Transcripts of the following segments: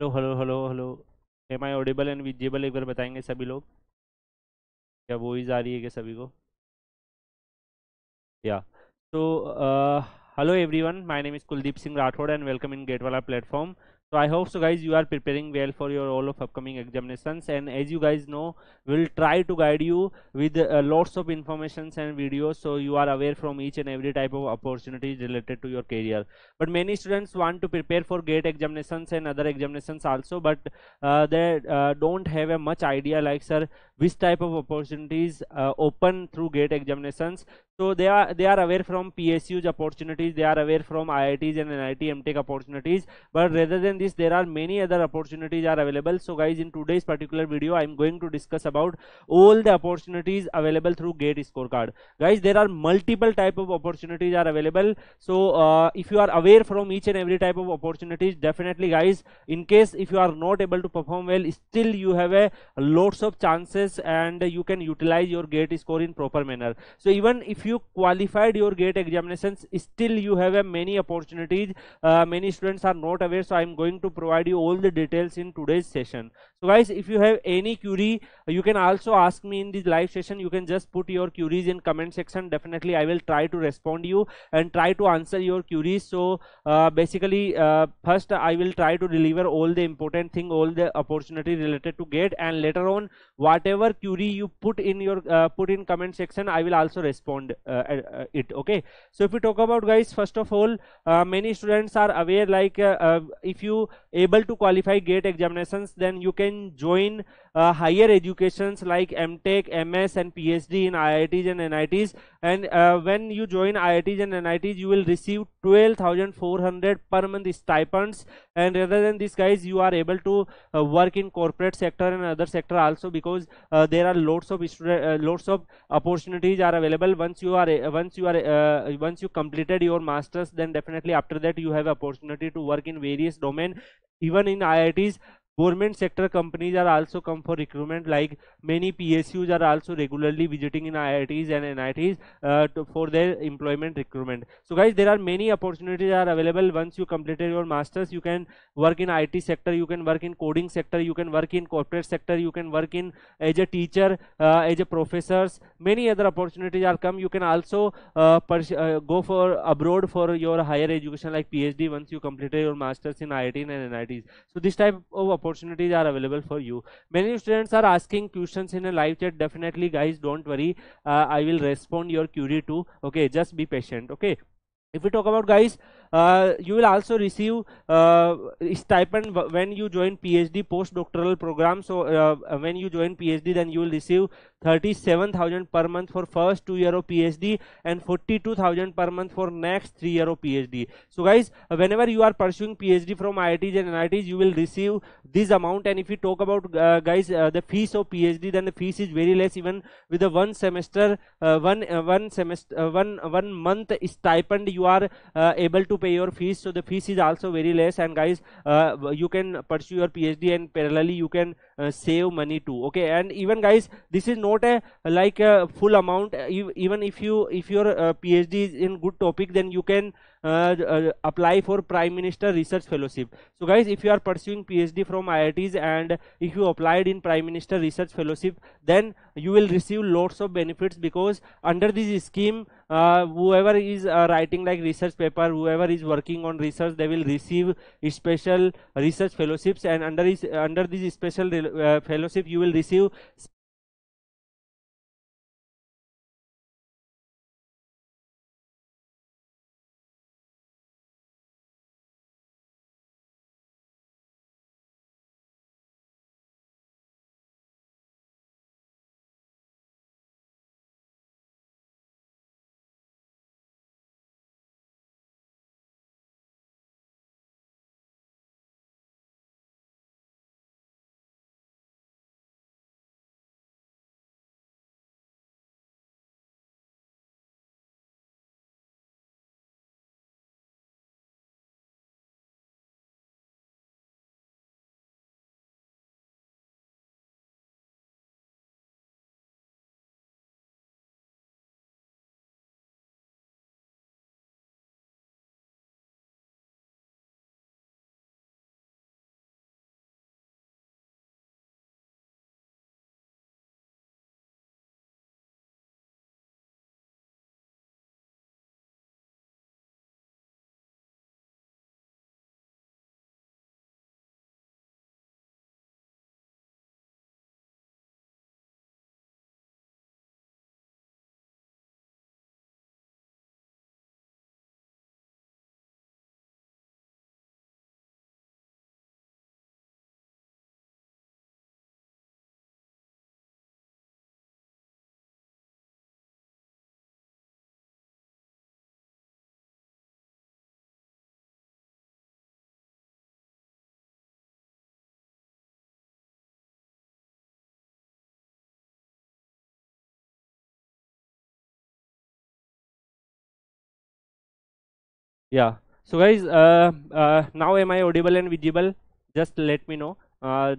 Hello hello hello hello am I audible and visible एक बार बताएँगे सभी लोग? क्या वॉइस आ रही है क्या सभी को? या तो hello everyone my name is Kuldeep Singh Rathore and welcome in GATE वाला platform so i hope so guys you are preparing well for your all of upcoming examinations. And as you guys know we'll try to guide you with uh, lots of informations and videos so you are aware from each and every type of opportunities related to your career. But many students want to prepare for gate examinations and other examinations also but uh, they uh, don't have a much idea like sir which type of opportunities uh, open through gate examinations so they are they are aware from psu's opportunities they are aware from iits and nit mtech opportunities but rather than this there are many other opportunities are available. So guys in today's particular video i'm going to discuss about all the opportunities available through gate scorecard. Guys there are multiple type of opportunities are available. So uh, if you are aware from each and every type of opportunities definitely guys in case if you are not able to perform well still you have a lots of chances and you can utilize your gate score in proper manner. So even if you qualified your gate examinations still you have a many opportunities. Uh, many students are not aware so i'm going to provide you all the details in today's session. So guys if you have any query you can also ask me in this live session. You can just put your queries in comment section. Definitely i will try to respond you and try to answer your queries. So uh, basically uh, first i will try to deliver all the important thing all the opportunity related to gate and later on whatever query you put in your uh, put in comment section i will also respond uh, uh, it okay? So if we talk about guys first of all uh, many students are aware like if you able to qualify gate examinations then you can join uh, higher educations like mtech ms and phd in iits and nits and uh, when you join iits and nits you will receive 12400 per month stipends. And rather than this guys you are able to uh, work in corporate sector and other sector also because uh, there are lots of uh, lots of opportunities are available. Once you are uh, once you are once you completed your masters then definitely after that you have opportunity to work in various domain. Even in iits government sector companies are also come for recruitment like many psus are also regularly visiting in iits and nits uh, to, for their employment recruitment. So guys there are many opportunities are available. Once you completed your masters you can work in it sector you can work in coding sector you can work in corporate sector you can work in as a teacher uh, as a professors. Many other opportunities are come. You can also uh, uh, go for abroad for your higher education like phd once you completed your masters in iit and nits so this type of opportunities are available for you. Many students are asking questions in a live chat. Definitely guys don't worry. Uh, i will respond your query too. Okay just be patient. Okay. If we talk about guys you will also receive uh, stipend when you join phd postdoctoral program. So uh, when you join phd then you will receive 37000 per month for first two year of phd and 42000 per month for next three year of phd so guys whenever you are pursuing phd from iits and nits you will receive this amount. And if you talk about uh, guys uh, the fees of phd then the fees is very less. Even with the one semester uh, one one semester one one month stipend you are able to pay your fees so the fees is also very less. And guys uh, you can pursue your phd and parallelly you can uh, save money too. Okay and even guys this is not a like a full amount. Even if you if your uh, phd is in good topic then you can uh, uh, apply for prime minister research fellowship. So guys if you are pursuing phd from iits and if you applied in prime minister research fellowship then you will receive lots of benefits because under this scheme uh, whoever is uh, writing like research paper whoever is working on research they will receive special research fellowships and under this under this special uh, fellowship you will receive yeah. So guys uh, uh, now am i audible and visible? Just let me know. Uh,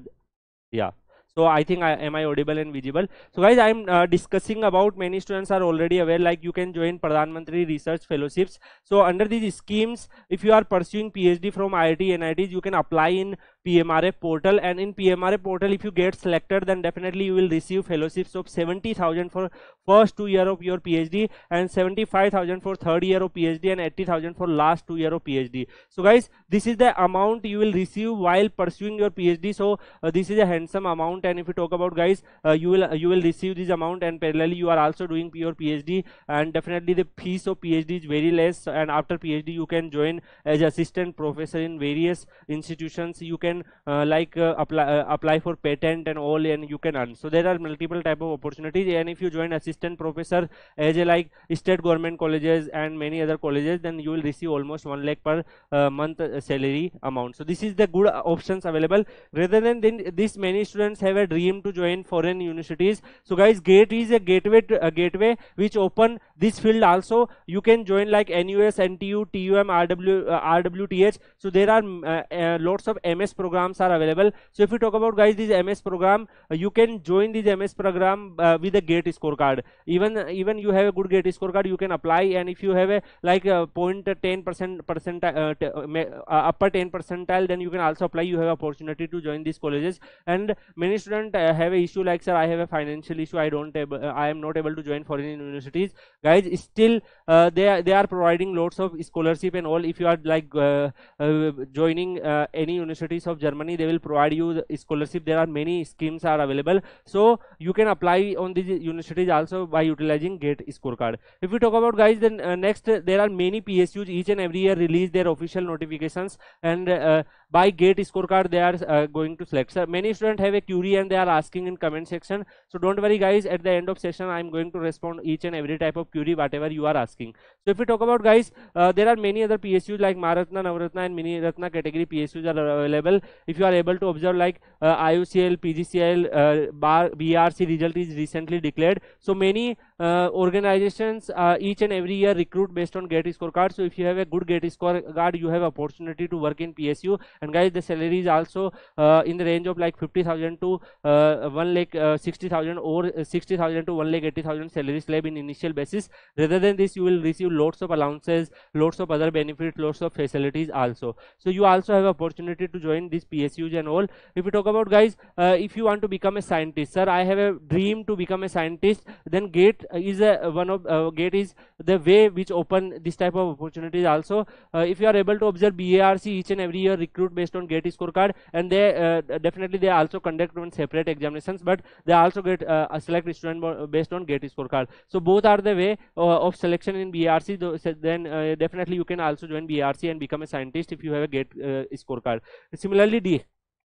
yeah. So i think I, am i audible and visible? So guys i'm uh, discussing about many students are already aware like you can join pradhan mantri research fellowships. So under these schemes if you are pursuing phd from iit nits you can apply in PMRF portal and in PMRF portal if you get selected then definitely you will receive fellowships of 70,000 for first two year of your PhD and 75,000 for third year of PhD and 80,000 for last two year of PhD. So guys this is the amount you will receive while pursuing your PhD so uh, this is a handsome amount and if you talk about guys uh, you will uh, you will receive this amount and parallelly you are also doing your PhD and definitely the fees of PhD is very less and after PhD you can join as assistant professor in various institutions you can can uh, like uh, apply uh, apply for patent and all and you can earn. So there are multiple type of opportunities and if you join assistant professor as a like state government colleges and many other colleges then you will receive almost 1 lakh per month salary amount. So this is the good options available. Rather than then this many students have a dream to join foreign universities. So guys gate is a gateway to, a gateway which open this field also. You can join like NUS, NTU, TUM, RW, uh, RWTH so there are uh, uh, lots of MS programs are available. So if you talk about guys this MS program uh, you can join this MS program uh, with a gate scorecard. Even even you have a good gate scorecard you can apply. And if you have a like a point 10 percent percent uh, upper 10 percentile then you can also apply. You have opportunity to join these colleges. And many students have a issue like sir I have a financial issue. I don't I am not able to join foreign universities. Guys still uh, they are they are providing lots of scholarship and all. If you are like uh, uh, joining uh, any universities of germany they will provide you the scholarship. There are many schemes are available. So you can apply on these universities also by utilizing gate scorecard. If we talk about guys then uh, next there are many psus each and every year release their official notifications. And uh, by gate scorecard they are uh, going to select. So many students have a query and they are asking in comment section. So don't worry guys at the end of session i'm going to respond each and every type of query whatever you are asking. So if we talk about guys uh, there are many other psus like maharatna navratna and mini ratna category psus are available. If you are able to observe like uh, iocl pgcil uh, bar barc result is recently declared. So many uh, organizations uh, each and every year recruit based on gate scorecard. So if you have a good gate scorecard you have opportunity to work in psu and guys the salary is also uh, in the range of like 50000 to uh, 1 lakh uh, 60000 or 60000 to 1 lakh 80000 salary slab in initial basis. Rather than this you will receive lots of allowances lots of other benefits lots of facilities also. So you also have opportunity to join these psus and all. If we talk about guys uh, if you want to become a scientist sir i have a dream to become a scientist. Then gate is a one of uh, gate is the way which open this type of opportunities also. Uh, if you are able to observe BARC each and every year recruit based on gate scorecard and they uh, definitely they also conduct one separate examinations but they also get uh, a select student based on gate scorecard. So both are the way uh, of selection in BARC then uh, definitely you can also join BARC and become a scientist if you have a gate scorecard. Similarly D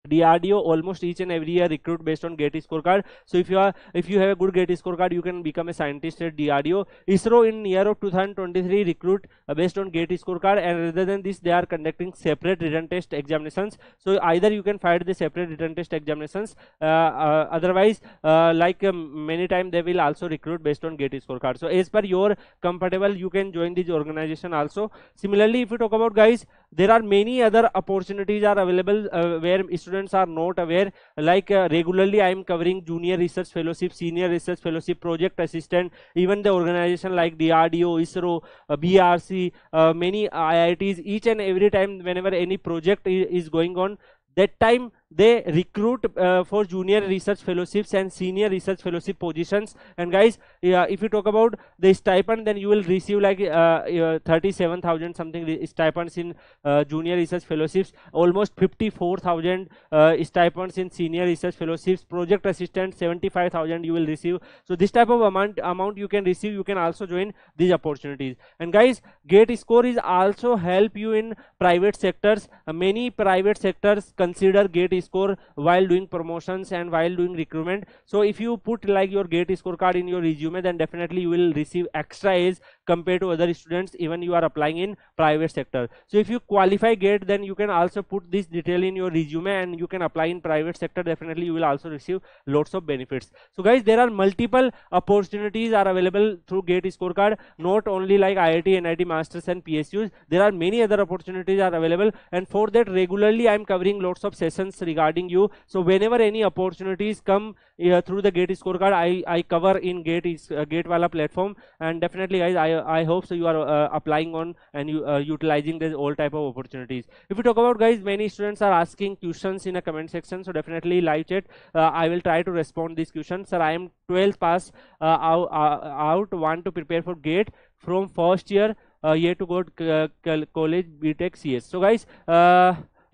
DRDO almost each and every year recruit based on GATE scorecard. So if you are if you have a good GATE scorecard, you can become a scientist at DRDO. ISRO in year of 2023 recruit uh, based on GATE scorecard, and rather than this, they are conducting separate written test examinations. So either you can find the separate written test examinations. Uh, uh, otherwise, uh, like um, many times they will also recruit based on GATE scorecard. So as per your comfortable, you can join this organization also. Similarly, if you talk about guys, there are many other opportunities are available uh, where students are not aware. Like uh, regularly i am covering junior research fellowship senior research fellowship project assistant even the organization like DRDO ISRO uh, BARC uh, many IITs each and every time whenever any project is going on that time they recruit uh, for junior research fellowships and senior research fellowship positions. And guys yeah, if you talk about the stipend then you will receive like uh, 37000 something stipends in uh, junior research fellowships. Almost 54000 uh, stipends in senior research fellowships. Project assistant 75000 you will receive. So this type of amount amount you can receive you can also join these opportunities. And guys gate score is also help you in private sectors. Uh, many private sectors consider gate score while doing promotions and while doing recruitment. So if you put like your gate scorecard in your resume then definitely you will receive extra age compared to other students even you are applying in private sector. So if you qualify gate then you can also put this detail in your resume and you can apply in private sector. Definitely you will also receive lots of benefits. So guys there are multiple opportunities are available through gate scorecard not only like iit nit masters and psus there are many other opportunities are available. And for that regularly i am covering lots of sessions regarding you. So whenever any opportunities come uh, through the gate scorecard i i cover in gate is uh, gate Wallah platform. And definitely guys i i hope so you are uh, applying on and you uh, utilizing this all type of opportunities. If we talk about guys many students are asking questions in a comment section so definitely live chat. Uh, i will try to respond these questions sir i am 12th pass out, out want to prepare for gate from first year year to go to college btech cs so guys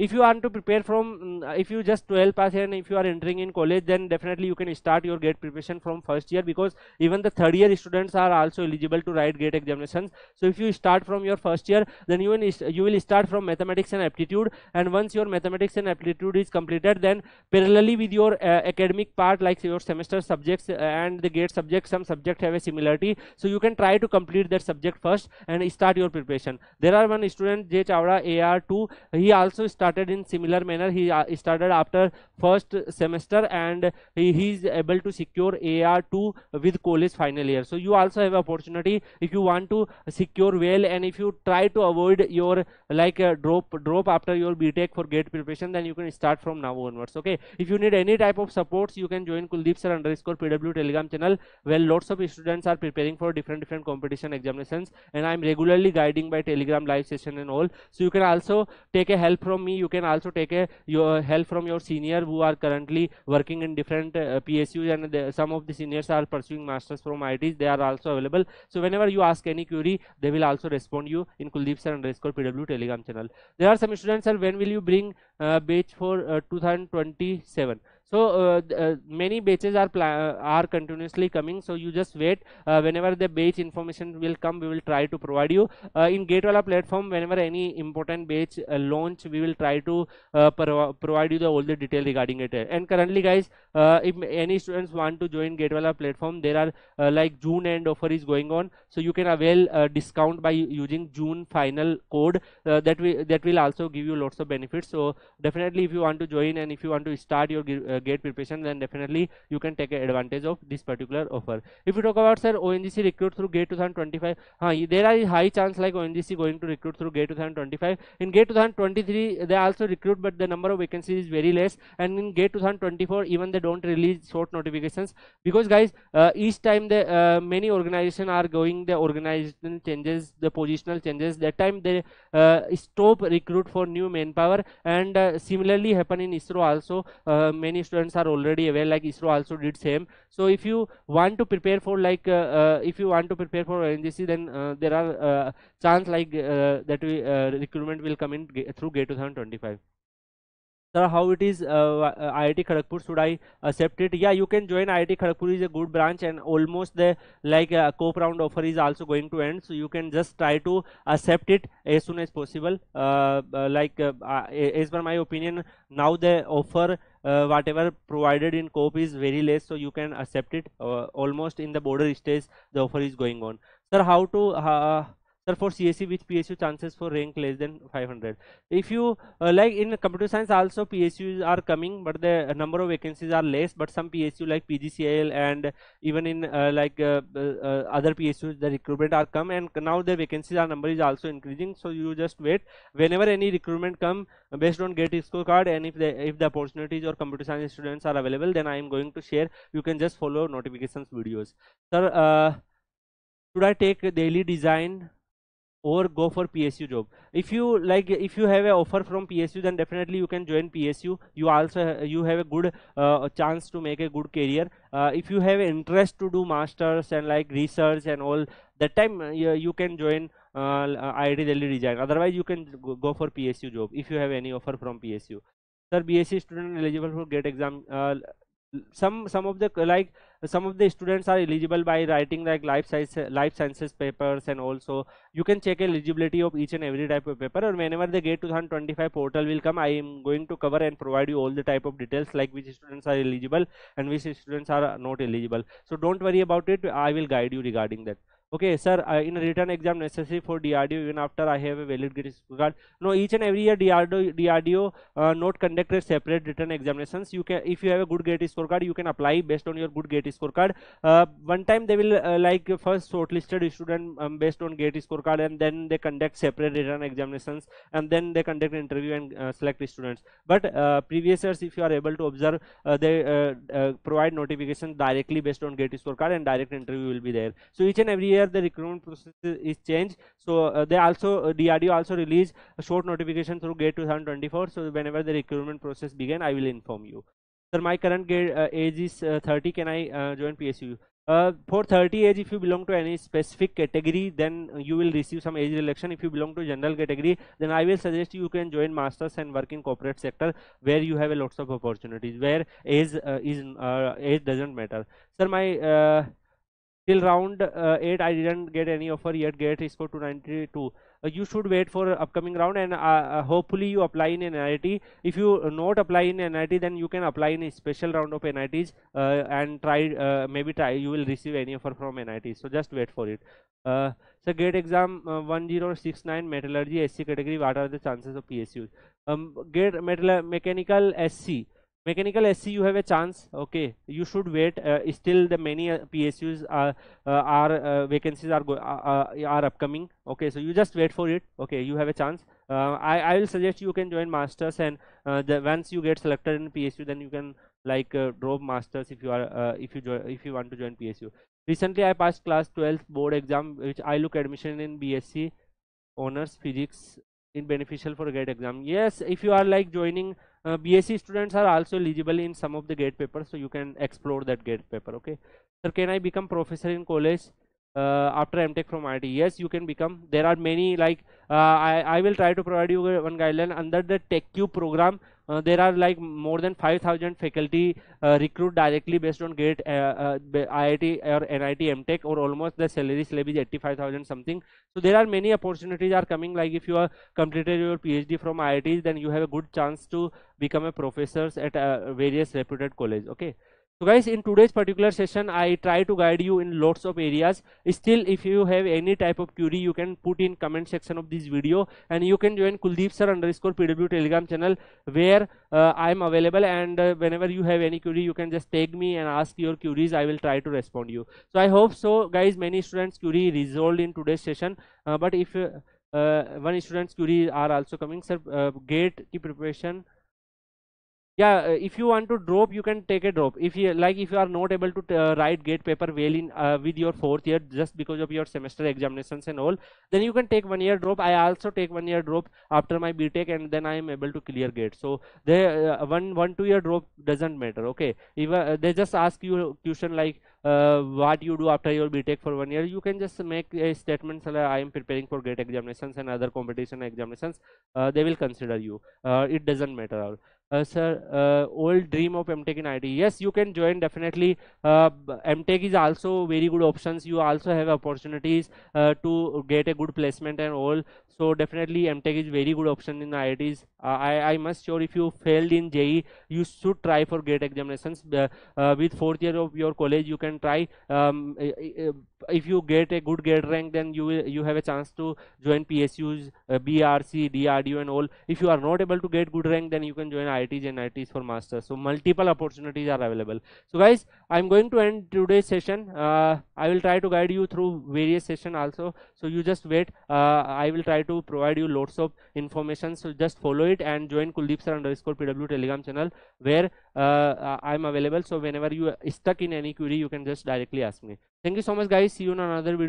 if you want to prepare from mm, if you just 12 pass and if you are entering in college then definitely you can start your gate preparation from first year because even the third year students are also eligible to write gate examinations. So if you start from your first year then you will you will start from mathematics and aptitude and once your mathematics and aptitude is completed then parallelly with your uh, academic part like your semester subjects and the gate subjects some subjects have a similarity. So you can try to complete that subject first and start your preparation. There are one student j. Chawda ar2 he also started started in similar manner. He uh, started after first semester and he, is able to secure AR2 with college final year. So you also have opportunity if you want to secure well and if you try to avoid your like uh, drop drop after your btech for gate preparation then you can start from now onwards okay? If you need any type of supports you can join kuldeep sir underscore pw telegram channel. Where lots of students are preparing for different different competition examinations and i'm regularly guiding by telegram live session and all. So you can also take a help from me you can also take a your help from your senior who are currently working in different uh, PSUs and the, some of the seniors are pursuing masters from IITs they are also available. So whenever you ask any query they will also respond you in Kuldeep sir underscore PW telegram channel. There are some students sir when will you bring uh, batch for uh, 2027 so uh, uh, many batches are uh, are continuously coming. So you just wait. Uh, whenever the batch information will come we will try to provide you. Uh, in gatewala platform whenever any important batch uh, launch we will try to pro provide you the all the detail regarding it. And currently guys if any students want to join gatewala platform there are like june end offer is going on. So you can avail discount by using june final code that we that will also give you lots of benefits. So definitely if you want to join and if you want to start your gate preparation then definitely you can take advantage of this particular offer. If you talk about sir ONGC recruit through gate 2025 uh, there are high chance like ONGC going to recruit through gate 2025 in gate 2023 they also recruit but the number of vacancies is very less. And in gate 2024 even they don't release short notifications. Because guys uh, each time the uh, many organizations are going the organizational changes the positional changes. That time they uh, stop recruit for new manpower. And uh, similarly happen in ISRO also. Uh, many students are already aware like ISRO also did same. So if you want to prepare for like uh, uh, if you want to prepare for ONGC then uh, there are chance like that we, recruitment will come in through gate 2025 sir how it is uh, uh, IIT Kharagpur should I accept it? Yeah you can join IIT Kharagpur is a good branch and almost the like uh, COAP round offer is also going to end. So you can just try to accept it as soon as possible. Uh, uh like uh, as per my opinion now the offer whatever provided in COAP is very less. So you can accept it almost in the border stage the offer is going on. Sir how to sir for which PSU chances for rank less than 500 if you uh, like in computer science also PSUs are coming but the number of vacancies are less but some PSU like PGCIL and even in uh, like uh, uh, uh other PSUs the recruitment are come and now the vacancies are number is also increasing. So you just wait. Whenever any recruitment come based on get scorecard and if the if the opportunities or computer science students are available then I am going to share. You can just follow notifications videos. Sir uh, should I take Delhi design or go for PSU job. If you like, if you have an offer from PSU, then definitely you can join PSU. You also you have a good uh, chance to make a good career. Uh, if you have interest to do masters and like research and all, that time uh, you, can join uh, IIT Delhi Design. Otherwise, you can go for PSU job if you have any offer from PSU. Sir, BSc student eligible for GATE exam. Some some of the like some of the students are eligible by writing like life science life sciences papers and also you can check eligibility of each and every type of paper or whenever the gate 2025 portal will come i am going to cover and provide you all the type of details like which students are eligible and which students are not eligible. So don't worry about it i will guide you regarding that okay sir uh, in a written exam necessary for DRDO even after I have a valid GATE scorecard no each and every year DRDO, DRDO uh, not conducted separate written examinations. You can if you have a good GATE scorecard you can apply based on your good GATE scorecard uh, one time they will uh, like first shortlisted student um, based on GATE scorecard and then they conduct separate written examinations and then they conduct interview and uh, select students. But uh, previous years if you are able to observe they provide notification directly based on GATE scorecard and direct interview will be there. So each and every year the recruitment process is changed. So uh, they also uh, DRDO also release a short notification through gate 2024 so whenever the recruitment process begin I will inform you. Sir my current uh, age is uh, 30 can I uh, join PSU uh, for 30 age if you belong to any specific category then you will receive some age reduction. If you belong to general category then i will suggest you can join masters and work in corporate sector where you have a lots of opportunities where age uh, is age doesn't matter. Sir my till round uh, 8 i didn't get any offer yet. Get score to 92 uh, you should wait for upcoming round and uh, uh hopefully you apply in NIT if you not apply in NIT then you can apply in a special round of NITs uh, and try uh, maybe try you will receive any offer from NIT so just wait for it. So gate exam 1069 metallurgy SC category what are the chances of PSU um, gate metal mechanical SC mechanical sc you have a chance okay? You should wait uh, still the many uh, psus are uh, are uh, vacancies are, uh, are upcoming okay? So you just wait for it okay? You have a chance. I i will suggest you can join masters and the once you get selected in psu then you can like drop masters if you are if you if you want to join psu recently i passed class 12th board exam which i look admission in bsc honors physics in beneficial for gate exam. Yes if you are like joining uh, BSc students are also eligible in some of the gate papers so you can explore that gate paper okay? Sir can I become professor in college uh, after MTech from IIT yes you can become. There are many like uh, I, I will try to provide you one guideline. Under the TEQIP program uh, there are like more than 5000 faculty uh, recruit directly based on gate uh, uh IIT or NIT MTech or almost the salary slab is 85000 something. So there are many opportunities are coming like if you are completed your PhD from IIT then you have a good chance to become a professors at uh, various reputed college okay so guys in today's particular session i try to guide you in lots of areas. Still if you have any type of query you can put in comment section of this video and you can join kuldeep sir underscore pw telegram channel where uh, i am available and uh, whenever you have any query you can just tag me and ask your queries. I will try to respond you. So i hope so guys many students query resolved in today's session. Uh, but if uh, uh, one student's query are also coming sir uh, gate preparation yeah uh, if you want to drop you can take a drop. If you like if you are not able to uh, write gate paper well in uh, with your fourth year just because of your semester examinations and all then you can take one year drop. I also take one year drop after my btech and then i am able to clear gate. So they uh, one one two year drop doesn't matter okay? If uh, they just ask you a question like uh, what you do after your btech for one year you can just make a statement i am preparing for gate examinations and other competition examinations. They will consider you. It doesn't matter uh, sir uh, old dream of mtech in IT yes you can join definitely. Uh, mtech is also very good options. You also have opportunities uh, to get a good placement and all. So definitely mtech is very good option in IITs uh, I, I must sure if you failed in JEE you should try for gate examinations. Uh, with fourth year of your college you can try um, if you get a good gate rank then you you have a chance to join PSUs BARC DRDO and all if you are not able to get good rank then you can join IITs and IITs for masters. So multiple opportunities are available. So guys, I'm going to end today's session. Uh, I will try to guide you through various session also. So you just wait. Uh, I will try to provide you lots of information. So just follow it and join Kuldeep sir underscore PW Telegram channel where uh, I'm available. So whenever you are stuck in any query, you can just directly ask me. Thank you so much guys. See you in another video.